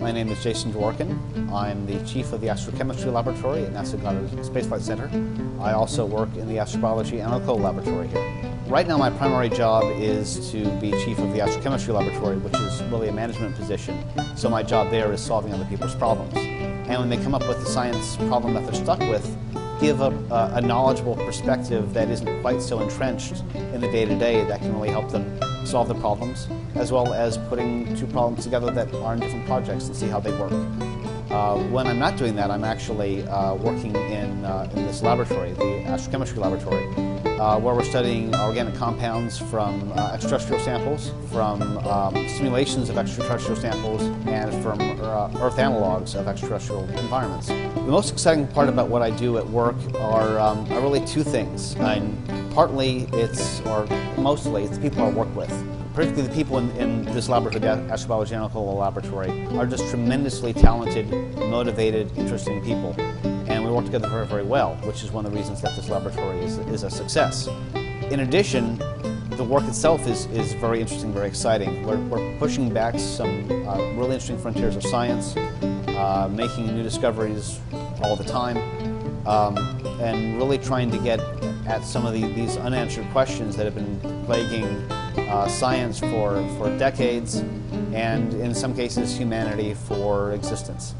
My name is Jason Dworkin. I'm the chief of the astrochemistry laboratory at NASA Goddard Space Flight Center. I also work in the astrobiology analytical laboratory here. Right now my primary job is to be chief of the astrochemistry laboratory, which is really a management position. So my job there is solving other people's problems. And when they come up with the science problem that they're stuck with, give a, a knowledgeable perspective that isn't quite so entrenched in the day-to-day -day that can really help them solve the problems, as well as putting two problems together that are in different projects and see how they work. Uh, when I'm not doing that, I'm actually uh, working in, uh, in this laboratory, the astrochemistry laboratory, uh, where we're studying organic compounds from uh, extraterrestrial samples, from um, simulations of extraterrestrial samples, and from uh, Earth analogs of extraterrestrial environments. The most exciting part about what I do at work are, um, are really two things. And partly it's, or mostly, it's the people I work with particularly the people in, in this laboratory, analytical laboratory, are just tremendously talented, motivated, interesting people. And we work together very, very well, which is one of the reasons that this laboratory is, is a success. In addition, the work itself is, is very interesting, very exciting. We're, we're pushing back some uh, really interesting frontiers of science, uh, making new discoveries all the time, um, and really trying to get at some of the, these unanswered questions that have been plaguing uh, science for, for decades and in some cases humanity for existence.